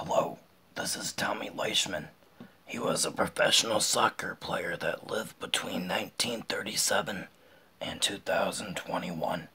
Hello, this is Tommy Leishman. He was a professional soccer player that lived between 1937 and 2021.